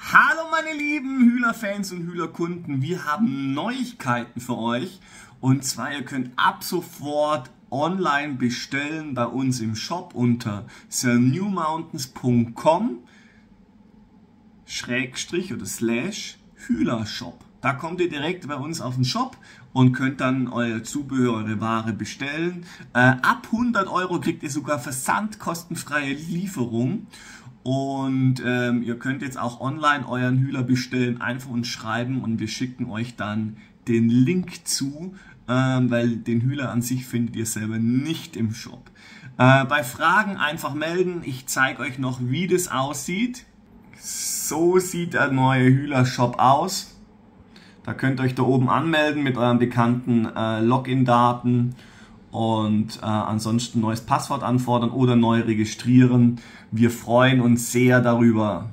Hallo meine lieben Hühler-Fans und Hühler-Kunden, wir haben Neuigkeiten für euch. Und zwar, ihr könnt ab sofort online bestellen bei uns im Shop unter thenewmountains.com Schrägstrich oder Slash Hühlershop. Da kommt ihr direkt bei uns auf den Shop und könnt dann euer Zubehör, eure Ware bestellen. Äh, ab 100 Euro kriegt ihr sogar versandkostenfreie Lieferung. Und ähm, ihr könnt jetzt auch online euren Hühler bestellen, einfach uns schreiben und wir schicken euch dann den Link zu, ähm, weil den Hühler an sich findet ihr selber nicht im Shop. Äh, bei Fragen einfach melden. Ich zeige euch noch, wie das aussieht. So sieht der neue Hühler-Shop aus. Da könnt ihr euch da oben anmelden mit euren bekannten äh, Login-Daten und äh, ansonsten neues Passwort anfordern oder neu registrieren. Wir freuen uns sehr darüber.